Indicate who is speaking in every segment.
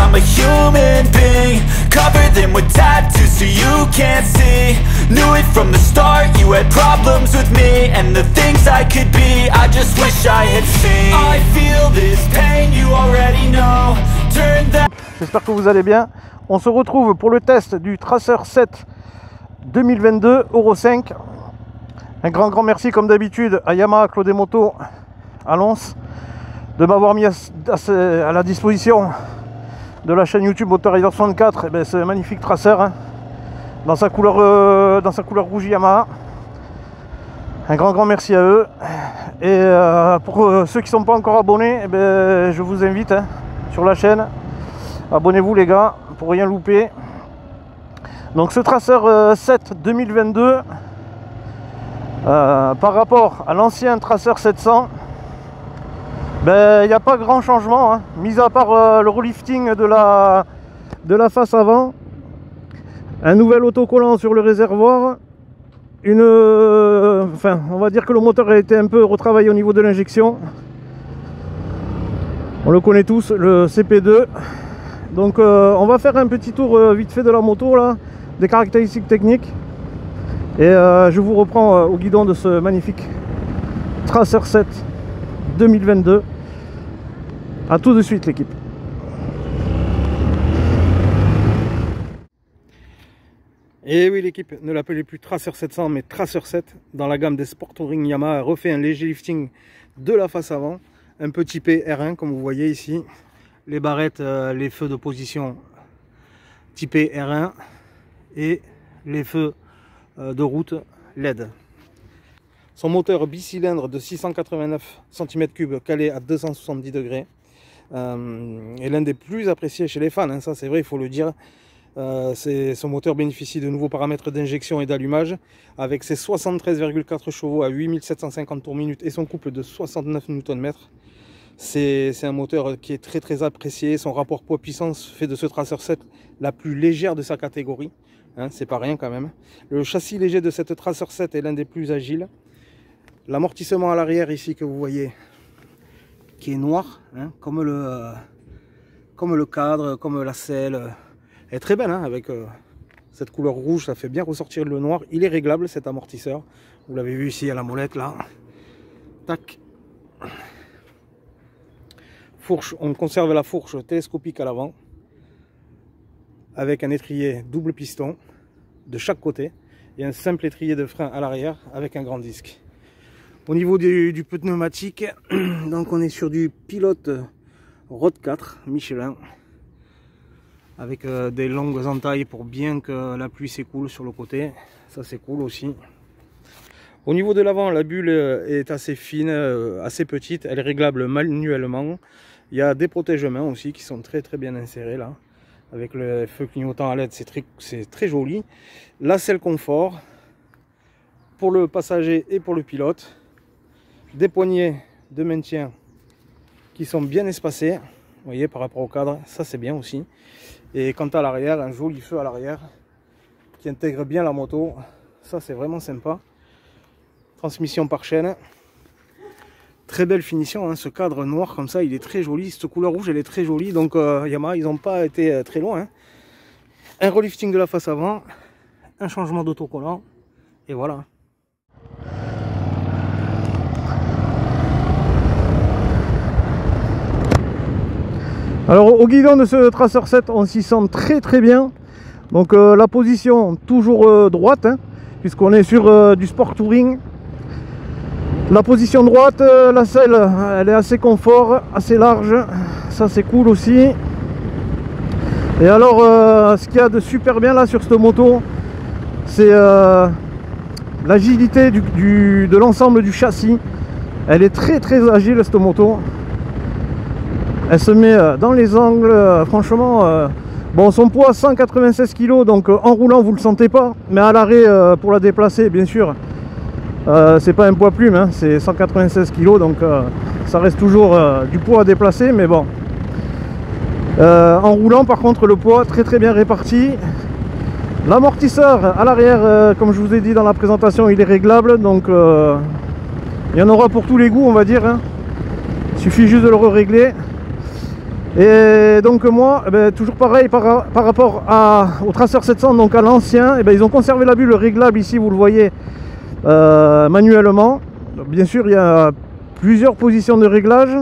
Speaker 1: I'm a human being Cover them with tattoos so you can't see. Knew it from the start, you had problems with me And the things I could be, I just wish I had seen. I feel this pain, you already know. Turn that
Speaker 2: J'espère que vous allez bien. On se retrouve pour le test du Tracer 7 2022 Euro 5. Un grand grand merci comme d'habitude à Yamaha Claude Moto à Lons de m'avoir mis à la disposition de la chaîne YouTube Motorizer 64 eh ben, ce magnifique Tracer hein, dans, sa couleur, euh, dans sa couleur rouge Yamaha. Un grand grand merci à eux. Et euh, pour euh, ceux qui ne sont pas encore abonnés, eh ben, je vous invite hein, sur la chaîne Abonnez-vous les gars pour rien louper. Donc ce traceur euh, 7 2022 euh, par rapport à l'ancien traceur 700 ben il n'y a pas grand changement hein. mis à part euh, le relifting de la de la face avant un nouvel autocollant sur le réservoir une euh, enfin on va dire que le moteur a été un peu retravaillé au niveau de l'injection on le connaît tous le CP2 donc euh, on va faire un petit tour vite fait de la moto là, des caractéristiques techniques. Et je vous reprends au guidon de ce magnifique Tracer 7 2022. A tout de suite l'équipe. Et oui l'équipe, ne l'appelez plus Tracer 700 mais Tracer 7 dans la gamme des Sport Touring Yamaha refait un léger lifting de la face avant, un petit P R1 comme vous voyez ici, les barrettes, euh, les feux de position typés R1 et les feux euh, de route LED. Son moteur bicylindre de 689 cm3 calé à 270 degrés euh, est l'un des plus appréciés chez les fans, hein, ça c'est vrai, il faut le dire. Euh, son moteur bénéficie de nouveaux paramètres d'injection et d'allumage avec ses 73,4 chevaux à 8750 tours minute et son couple de 69 Nm. C'est c'est un moteur qui est très très apprécié. Son rapport poids-puissance fait de ce Tracer 7 la plus légère de sa catégorie. Hein, c'est pas rien quand même. Le châssis léger de cette Tracer 7 est l'un des plus agiles. L'amortissement à l'arrière ici que vous voyez, qui est noir, hein, comme, le, euh, comme le cadre, comme la selle, est très belle hein, avec euh, cette couleur rouge. Ça fait bien ressortir le noir. Il est réglable cet amortisseur. Vous l'avez vu ici à la molette là. Tac, fourche, on conserve la fourche télescopique à l'avant avec un étrier double piston de chaque côté et un simple étrier de frein à l'arrière avec un grand disque. Au niveau du, du pneumatique, donc on est sur du pilote Rod 4 Michelin avec euh, des longues entailles pour bien que la pluie s'écoule sur le côté. Ça c'est cool aussi. Au niveau de l'avant, la bulle euh, est assez fine, euh, assez petite, elle est réglable manuellement. Il y a des protège-mains aussi qui sont très très bien insérés là. Avec le feu clignotant à LED, c'est très, très joli. La selle confort pour le passager et pour le pilote. Des poignées de maintien qui sont bien espacées. Vous voyez par rapport au cadre, ça c'est bien aussi. Et quant à l'arrière, un joli feu à l'arrière qui intègre bien la moto. Ça c'est vraiment sympa. Transmission par chaîne. Très belle finition, hein, ce cadre noir comme ça, il est très joli. Cette couleur rouge, elle est très jolie. Donc euh, Yamaha, ils n'ont pas été euh, très loin. Hein. Un relifting de la face avant, un changement d'autocollant, et voilà. Alors au guidon de ce Tracer 7, on s'y sent très très bien. Donc euh, la position toujours droite, hein, puisqu'on est sur du sport touring. La position droite, euh, la selle, elle est assez confort, assez large. Ça c'est cool aussi. Et alors, euh, ce qu'il y a de super bien là sur cette moto, c'est euh, l'agilité de l'ensemble du châssis. Elle est très très agile cette moto. Elle se met dans les angles, franchement. bon, son poids 196 kg, donc en roulant vous le sentez pas, mais à l'arrêt pour la déplacer, bien sûr, euh, c'est pas un poids plume, hein, c'est 196 kg, donc euh, ça reste toujours euh, du poids à déplacer, mais bon. en roulant, par contre, le poids très très bien réparti. L'amortisseur à l'arrière, comme je vous ai dit dans la présentation, il est réglable, donc il y en aura pour tous les goûts, on va dire. Hein. Il suffit juste de le régler. Et donc moi, eh ben, toujours pareil par, rapport au Tracer 700, donc à l'ancien, eh ben, ils ont conservé la bulle réglable ici, vous le voyez, euh, manuellement. Bien sûr, il y a plusieurs positions de réglage.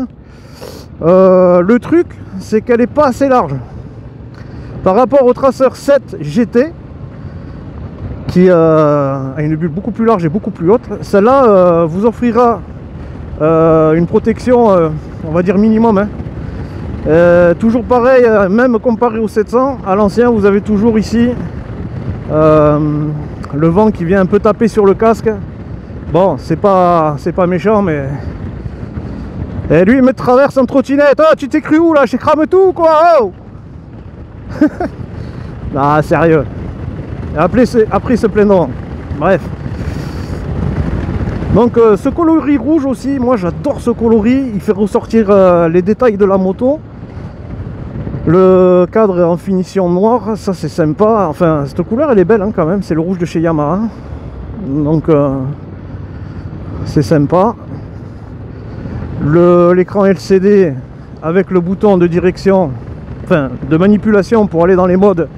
Speaker 2: Euh, le truc, c'est qu'elle n'est pas assez large. Par rapport au Tracer 7 GT, qui euh, a une bulle beaucoup plus large et beaucoup plus haute, celle-là vous offrira une protection, on va dire minimum. Hein. Toujours pareil, même comparé au 700, à l'ancien, vous avez toujours ici le vent qui vient un peu taper sur le casque. Bon, c'est pas c'est pas méchant, mais. Et lui, il me traverse en trottinette. Oh, tu t'es cru où là? J'ai crame tout quoi oh Ah, sérieux. Après, après se plaindront. Bref. Donc, euh, ce coloris rouge aussi, moi j'adore ce coloris. Il fait ressortir euh, les détails de la moto. Le cadre en finition noire, ça c'est sympa. Enfin, cette couleur elle est belle hein, quand même. C'est le rouge de chez Yamaha. Donc euh, c'est sympa. L'écran LCD avec le bouton de direction, enfin de manipulation pour aller dans les modes,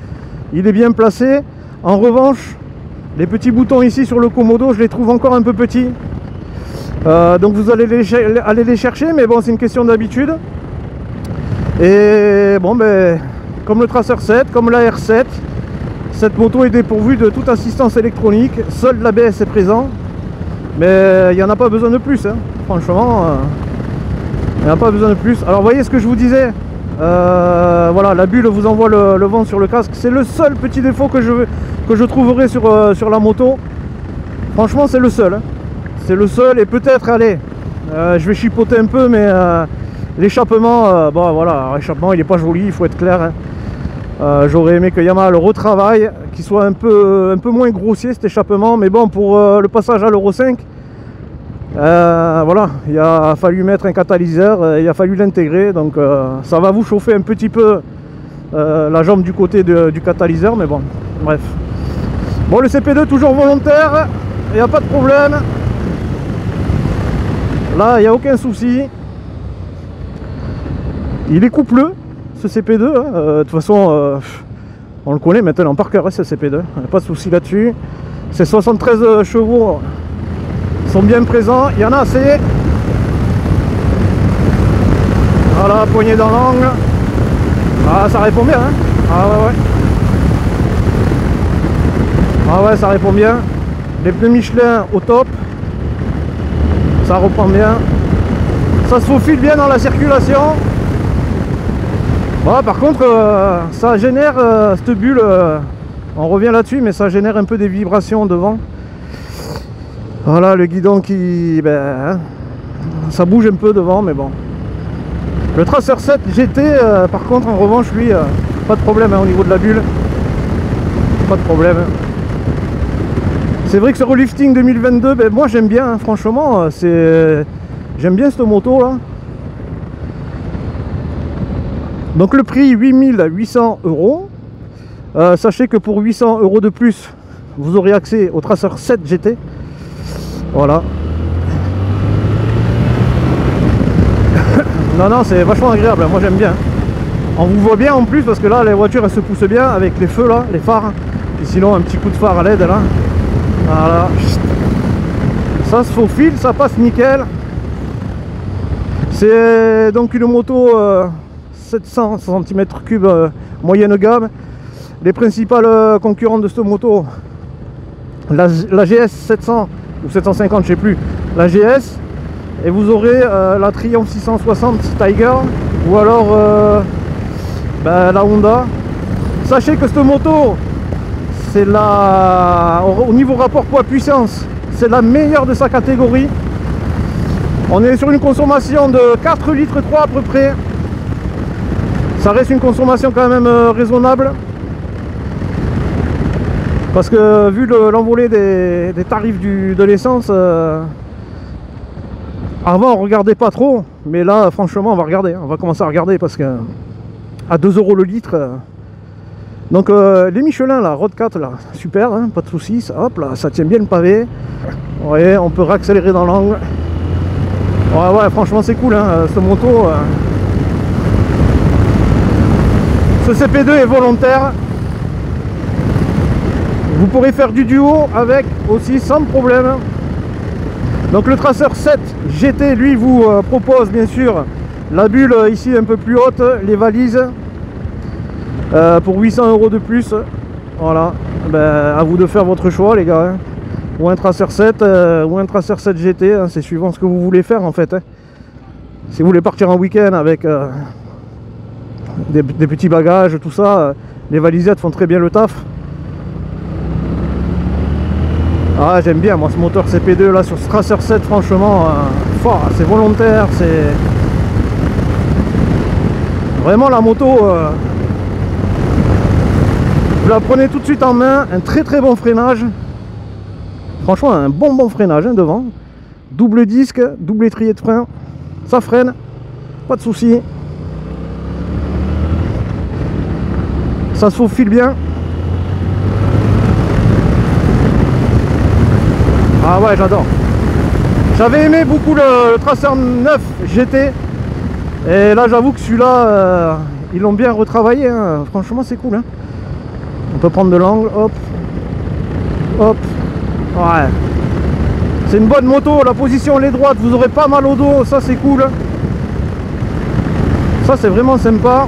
Speaker 2: il est bien placé. En revanche, les petits boutons ici sur le Komodo, je les trouve encore un peu petits. Euh, donc vous allez les, chercher, mais bon, c'est une question d'habitude. Et bon ben comme le Tracer 7, comme la R7, cette moto est dépourvue de toute assistance électronique, seul l'ABS est présent, mais il n'y en a pas besoin de plus, hein. franchement, euh, il n'y en a pas besoin de plus. Alors voyez ce que je vous disais, euh, voilà, la bulle vous envoie le, vent sur le casque, c'est le seul petit défaut que je, que trouverai sur, euh, sur la moto, franchement c'est le seul, hein. c'est le seul, et peut-être, allez, je vais chipoter un peu, mais L'échappement, euh, bon voilà, l'échappement il n'est pas joli, il faut être clair. Hein. Euh, j'aurais aimé que Yamaha le retravaille, qu'il soit un peu, un peu moins grossier cet échappement, mais bon pour euh, le passage à l'Euro 5, voilà, il a fallu mettre un catalyseur, il a fallu l'intégrer, donc ça va vous chauffer un petit peu la jambe du côté du catalyseur, mais bon, bref. Bon le CP2 toujours volontaire, il n'y a pas de problème. Là, il n'y a aucun souci. Il est coupleux, ce CP2. Hein. Euh, de toute façon, euh, on le connaît maintenant par cœur, hein, ce CP2. Pas de souci là-dessus. Ces 73 euh, chevaux sont bien présents. Il y en a assez. Voilà, poignée dans l'angle. Ah, ça répond bien. Hein. ah ouais, ouais. Ah ouais, ça répond bien. Les pneus Michelin au top. Ça reprend bien. Ça se faufile bien dans la circulation par contre, euh, ça génère euh, cette bulle, euh, on revient là-dessus, mais ça génère un peu des vibrations devant. Voilà le guidon qui, ben, hein, ça bouge un peu devant, mais bon. Le Tracer 7 GT, par contre, en revanche, lui, pas de problème hein, au niveau de la bulle. Pas de problème. C'est vrai que ce relifting 2022, ben, moi j'aime bien, hein, franchement, c'est j'aime bien cette moto là. Donc le prix 8800 euros. Euh, sachez que pour 800 euros de plus, vous aurez accès au Tracer 7 GT. Voilà. Non, non, c'est vachement agréable, moi j'aime bien. On vous voit bien en plus parce que là les voitures elles se poussent bien avec les feux là, les phares. Et sinon un petit coup de phare à l'aide là. Voilà. Ça se faufile, ça passe nickel. C'est donc une moto 700 cm3 moyenne gamme. Les principales euh, concurrentes de cette moto, la, GS 700 ou 750, je sais plus, la GS, et vous aurez euh, la Triumph 660 Tiger ou alors euh, ben, la Honda. Sachez que cette moto, c'est la au niveau rapport poids-puissance, c'est la meilleure de sa catégorie. On est sur une consommation de 4 litres 3 à peu près. Ça reste une consommation quand même raisonnable. Parce que vu l'envolée des, tarifs de l'essence, euh, avant on regardait pas trop, mais là franchement on va regarder, hein. on va commencer à regarder parce que à 2 euros le litre. Euh, donc euh, les Michelin là, Road 4 là, super, hein, pas de soucis, hop là, ça tient bien le pavé. Ouais, on peut réaccélérer dans l'angle. Ouais ouais franchement c'est cool hein, ce moto. Ce CP2 est volontaire, vous pourrez faire du duo avec aussi sans problème. Donc le traceur 7 GT lui vous euh, propose bien sûr la bulle ici un peu plus haute, les valises euh, pour 800 euros de plus. Voilà, ben, à vous de faire votre choix les gars. Hein. Ou un traceur 7 euh, ou un traceur 7 GT, hein. c'est suivant ce que vous voulez faire en fait. Hein. Si vous voulez partir en week-end avec des, des, petits bagages, tout ça, les valisettes font très bien le taf. Ah j'aime bien moi ce moteur CP2 là sur ce Tracer 7 franchement euh, c'est volontaire c'est vraiment la moto euh, vous la prenez tout de suite en main un très très bon freinage franchement un bon bon freinage hein, devant double disque double étrier de frein ça freine pas de souci ça se faufile bien Ah ouais, j'adore. J'avais aimé beaucoup le, Tracer 9 GT. Et là, j'avoue que celui-là, euh, ils l'ont bien retravaillé. Hein. Franchement, c'est cool. Hein. On peut prendre de l'angle. Hop. Hop. Ouais. C'est une bonne moto. La position, elle est droite. Vous aurez pas mal au dos. Ça, c'est cool. Ça, c'est vraiment sympa.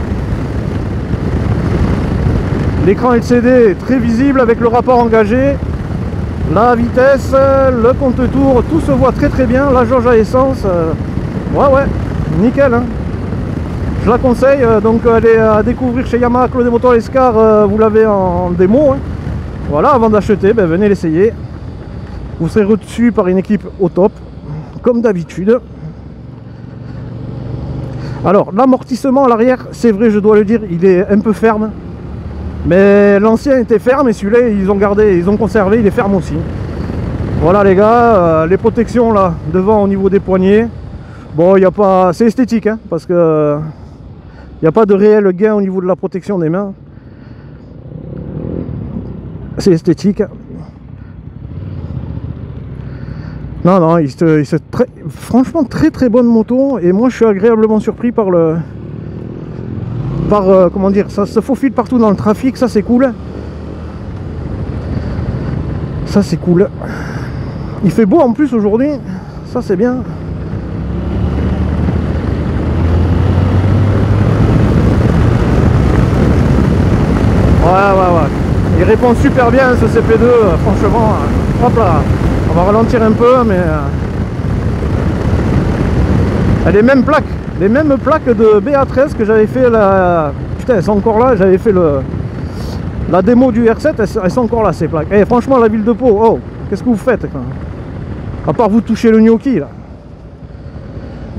Speaker 2: L'écran LCD est très visible avec le rapport engagé. La vitesse, le compte tour, tout se voit très très bien. La jauge à essence, euh, ouais ouais, nickel. Hein. Je la conseille, euh, donc est à découvrir chez Yamaha Claude Motor Escar, euh, vous l'avez en démo. Hein. Voilà, avant d'acheter, ben, venez l'essayer. Vous serez reçu par une équipe au top, comme d'habitude. Alors, l'amortissement à l'arrière, c'est vrai, je dois le dire, il est un peu ferme. Mais l'ancien était ferme et celui-là ils ont gardé, ils ont conservé, il est ferme aussi. Voilà les gars, euh, les protections là devant au niveau des poignets. Bon, il n'y a pas. C'est esthétique hein, parce que il n'y a pas de réel gain au niveau de la protection des mains. C'est esthétique. Non, non, il se, très, franchement très très bonne moto et moi je suis agréablement surpris par le, euh, comment dire, ça se faufile partout dans le trafic, ça c'est cool. Ça c'est cool. Il fait beau en plus aujourd'hui, ça c'est bien. Ouais, ouais, ouais. Il répond super bien ce CP2, franchement. Hop là, on va ralentir un peu, mais... Euh, elle est même plaque les mêmes plaques de BA13 que j'avais fait la... Putain, elles sont encore là, j'avais fait le... La démo du R7, elles, sont encore là ces plaques. Et eh, franchement, la ville de Pau, oh, qu'est-ce que vous faites À part vous toucher le gnocchi là.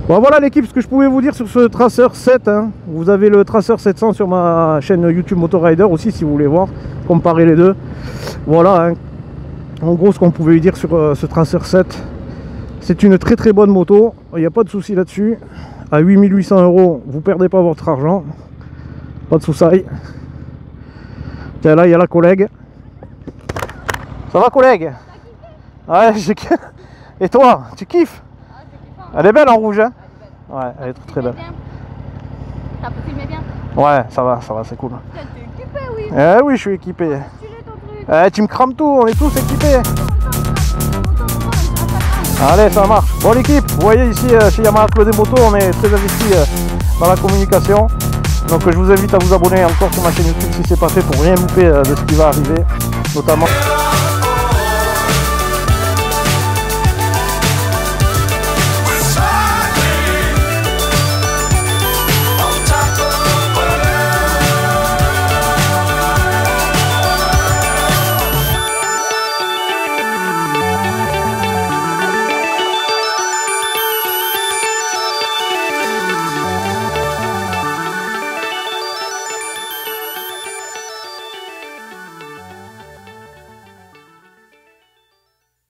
Speaker 2: Bon voilà l'équipe, ce que je pouvais vous dire sur ce traceur 7. Hein. Vous avez le traceur 700 sur ma chaîne YouTube Motorrider aussi si vous voulez voir, comparer les deux. Voilà, hein. en gros ce qu'on pouvait dire sur euh, ce traceur 7. C'est une très très bonne moto, il n'y a pas de souci là-dessus à 8800 euros, vous perdez pas votre argent. Pas de soucis. Tiens, là, il y a la collègue. Ça va, collègue? Ouais, Et toi, tu kiffes? Elle est belle en rouge, hein? Ouais, elle est très très belle.
Speaker 3: Bien?
Speaker 2: Ouais, ça va, ça va, c'est cool.
Speaker 3: T'es oui.
Speaker 2: Eh oui, je suis équipé. Eh, tu me crames tout, on est tous équipés. Allez, ça marche. Bon, l'équipe, vous voyez ici euh, chez Yamaha Club des Motos, on est très investi euh, dans la communication. Donc, je vous invite à vous abonner encore sur ma chaîne YouTube si c'est pas fait pour rien louper euh, de ce qui va arriver, notamment.